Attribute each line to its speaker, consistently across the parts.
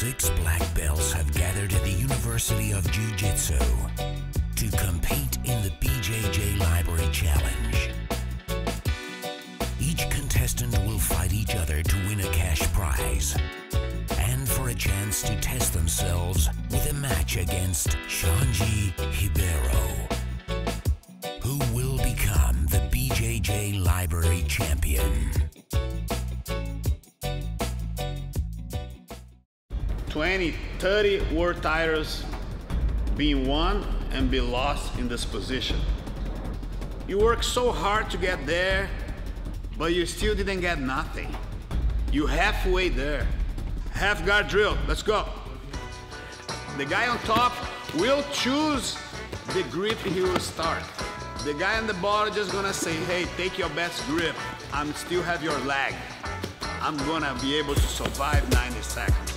Speaker 1: Six black belts have gathered at the University of Jiu Jitsu to compete in the BJJ Library Challenge. Each contestant will fight each other to win a cash prize and for a chance to test themselves with a match against Xande Ribeiro, who will become the BJJ Library Champion.
Speaker 2: 20, 30 world titles being won and be lost in this position. You work so hard to get there, but you still didn't get nothing. You halfway there. Half guard drill, let's go. The guy on top will choose the grip he will start. The guy on the bottom just gonna say, hey, take your best grip. I'm still have your leg. I'm gonna be able to survive 90 seconds.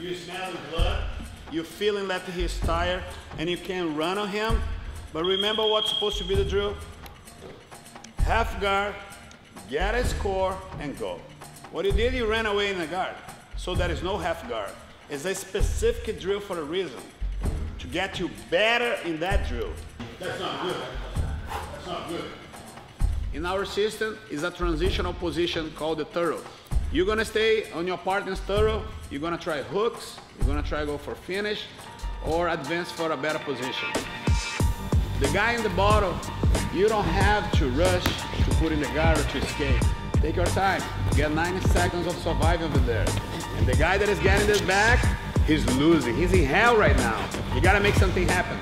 Speaker 2: You smell the blood, you're feeling that he's tired, and you can run on him. But remember what's supposed to be the drill? Half guard, get a score, and go. What you did, you ran away in the guard. So there is no half guard. It's a specific drill for a reason. To get you better in that drill. That's not good. That's not good. In our system is a transitional position called the turtle. You're gonna stay on your partner's turtle, you're gonna try hooks, you're gonna try go for finish, or advance for a better position. The guy in the bottom, you don't have to rush to put in the guard or to escape. Take your time. Get 90 seconds of survival over there. And the guy that is getting this back, he's losing. He's in hell right now. You gotta make something happen.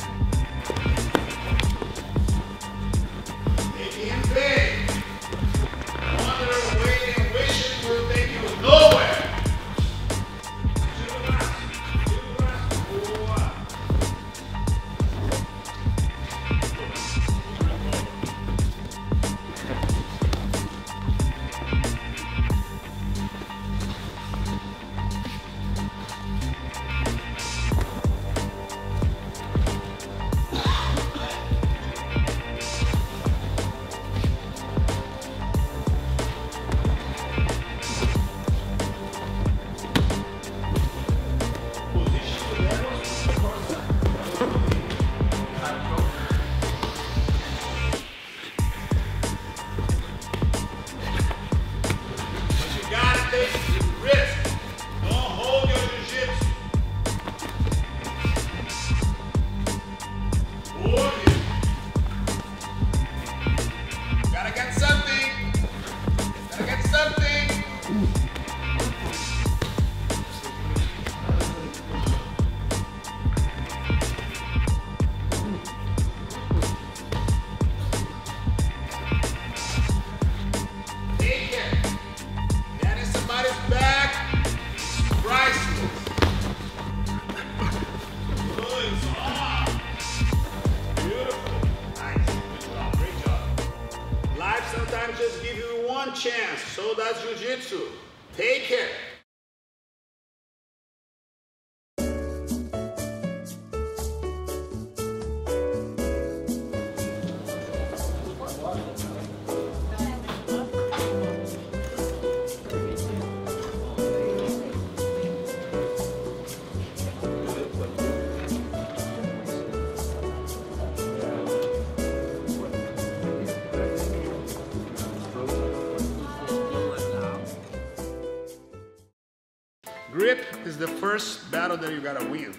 Speaker 2: Battle that you gotta win.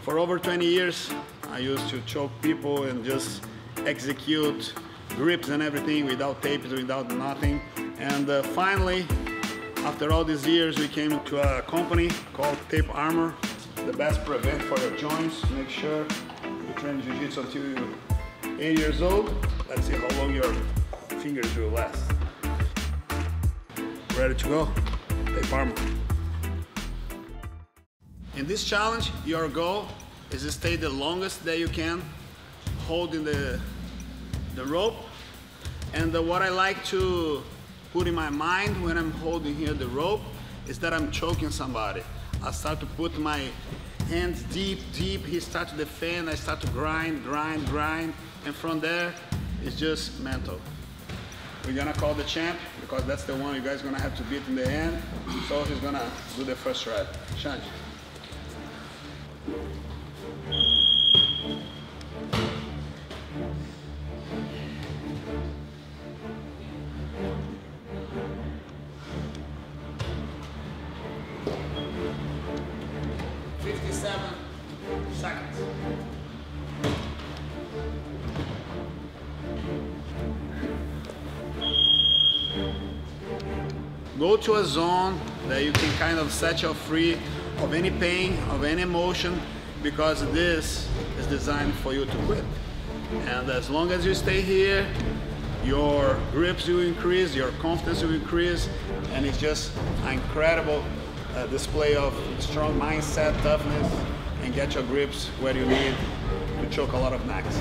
Speaker 2: For over 20 years, I used to choke people and just execute grips and everything without tapes, without nothing. And uh, finally, after all these years, we came to a company called Tape Armor, the best prevent for your joints. Make sure you train jiu-jitsu until you're eight years old. Let's see how long your fingers will last. Ready to go? Tape Armor. In this challenge, your goal is to stay the longest that you can, holding the, the rope. And the, what I like to put in my mind when I'm holding here the rope is that I'm choking somebody. I start to put my hands deep, deep. He starts to defend. I start to grind, grind, grind. And from there, it's just mental. We're gonna call the champ because that's the one you guys gonna have to beat in the end. So he's gonna do the first ride. Change. 57 seconds. Go to a zone that you can kind of set your free of any pain, of any emotion, because this is designed for you to quit. And as long as you stay here, your grips will increase, your confidence will increase, and it's just an incredible uh, display of strong mindset, toughness, and get your grips where you need to choke a lot of necks.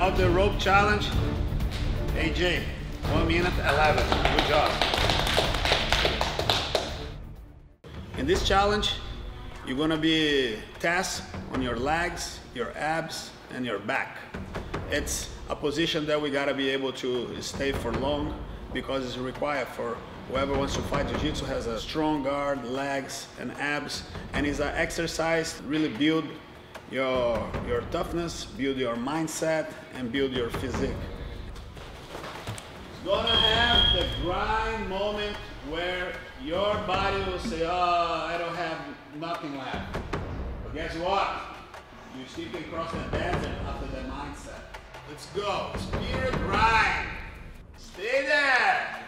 Speaker 2: Of the rope challenge, AJ, 1 minute 11. Good job. In this challenge, you're gonna be tested on your legs, your abs, and your back. It's a position that we gotta be able to stay for long because it's required for whoever wants to fight jiu-jitsu has a strong guard, legs, and abs, and it's an exercise really build your, your toughness, build your mindset, and build your physique. It's gonna have the grind moment where your body will say, oh, I don't have nothing left. But guess what? You still can cross the desert after the mindset. Let's go. Spirit grind. Stay there.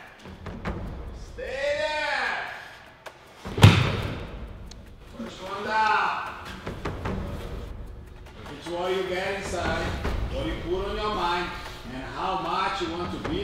Speaker 2: Stay there. First one down. What you get inside, what you put on your mind, and how much you want to be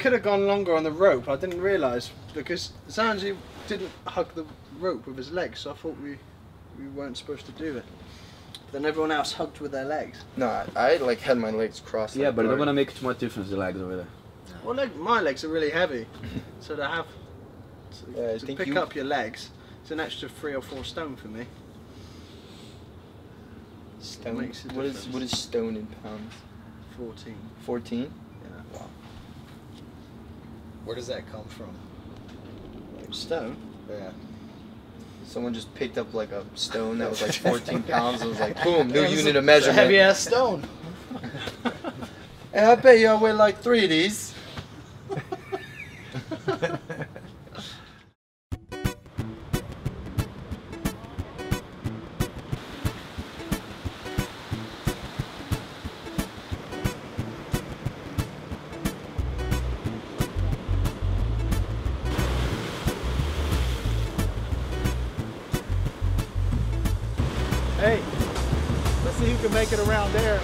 Speaker 3: could have gone longer on the rope. I didn't realise because Xande didn't hug the rope with his legs, so I thought we we weren't supposed to do it. But then everyone else hugged with their legs.
Speaker 4: No, I, I like had my legs crossed.
Speaker 5: Yeah,
Speaker 4: like
Speaker 5: but it's not gonna make too much difference the legs over there.
Speaker 3: Well, leg, my legs are really heavy, so to have to,
Speaker 4: Yeah,
Speaker 3: to
Speaker 4: think
Speaker 3: pick
Speaker 4: you-
Speaker 3: up your legs, it's an extra three or four stone for me.
Speaker 4: stone. What is what is stone in pounds?
Speaker 3: Fourteen.
Speaker 4: Fourteen.
Speaker 6: Where does that come from?
Speaker 3: Like, Stone.
Speaker 6: Yeah.
Speaker 4: Someone just picked up like a stone that was like 14 pounds and was like, boom, new unit of
Speaker 6: It's
Speaker 4: measurement.
Speaker 6: heavy ass stone.
Speaker 4: And I bet you I weigh like three of these.
Speaker 6: Hey, let's see who can make it around there.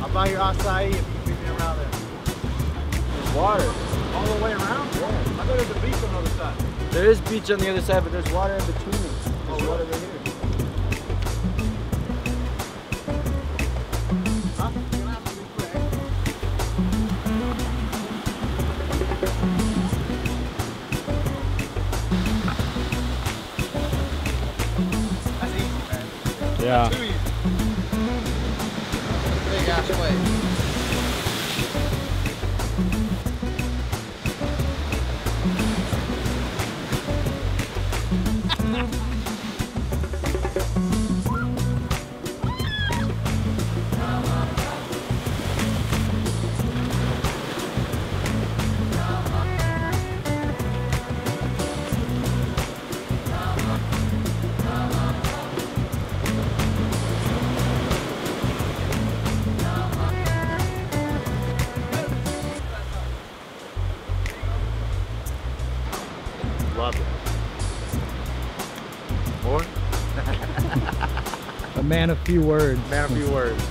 Speaker 6: I'll buy your acai if you can beat me around there.
Speaker 7: There's water.
Speaker 6: All the way around? Yeah. I thought there was a beach on the other side.
Speaker 7: There is beach on the other side, but there's water in between us. There's
Speaker 6: oh,
Speaker 7: water right here.
Speaker 8: Yeah.
Speaker 9: Big ass.
Speaker 8: Man of few words.
Speaker 6: Man, a few words.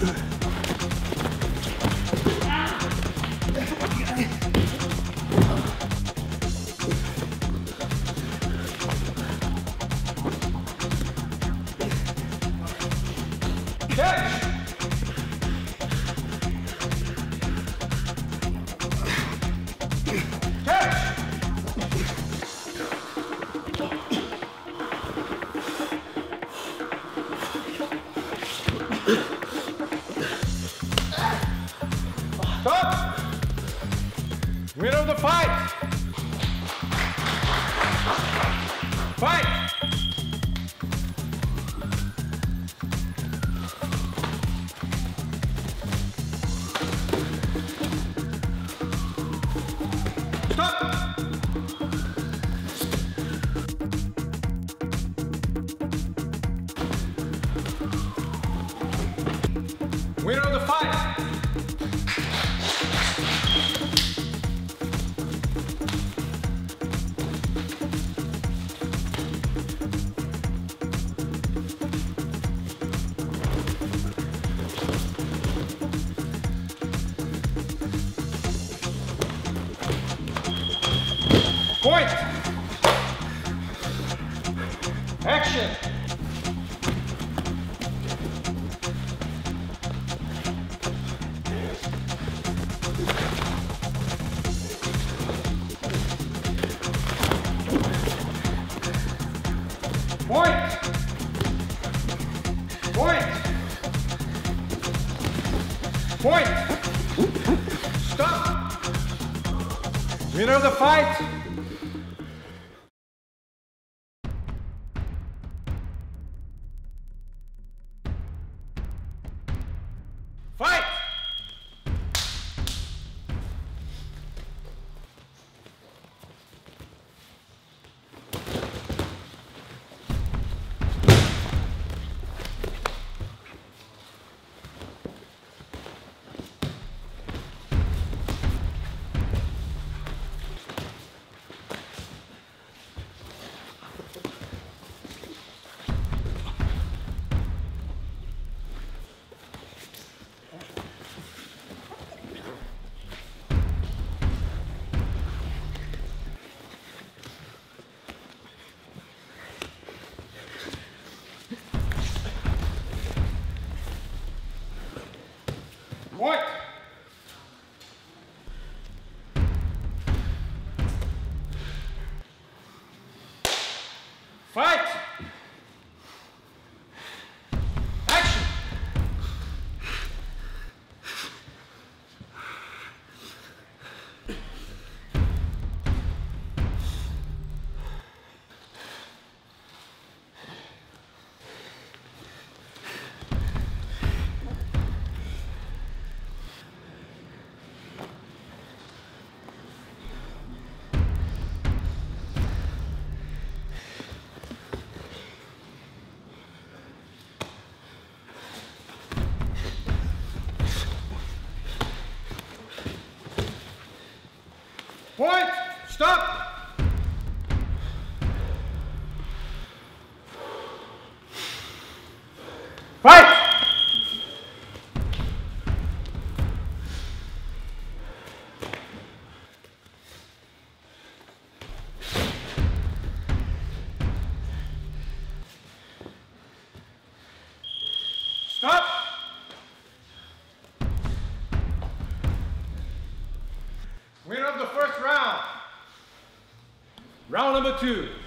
Speaker 10: 对 fight! Point! Number two.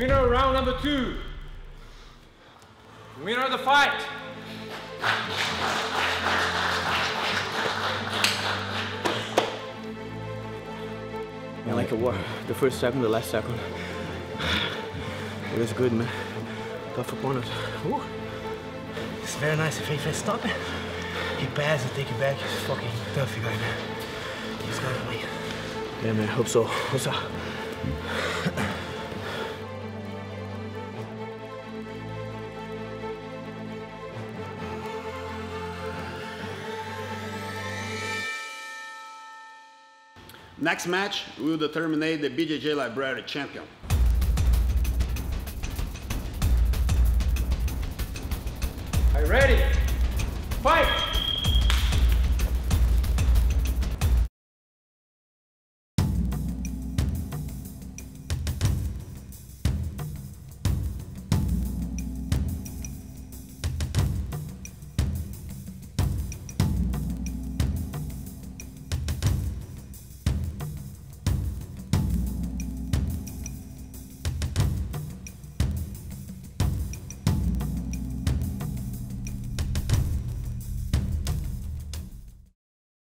Speaker 10: Winner round number two. Winner of the fight.
Speaker 5: Man, like a war. The first second, the last second. It was good, man. Tough opponent. Woo.
Speaker 11: It's very nice if he stop it. He pass and take it back. He's fucking tough guy, man. He's gonna win.
Speaker 5: Yeah, man. Hope so. What's up?
Speaker 2: Next match will determine the BJJ Library champion.